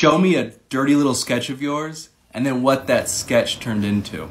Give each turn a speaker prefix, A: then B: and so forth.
A: Show me a dirty little sketch of yours and then what that sketch turned into.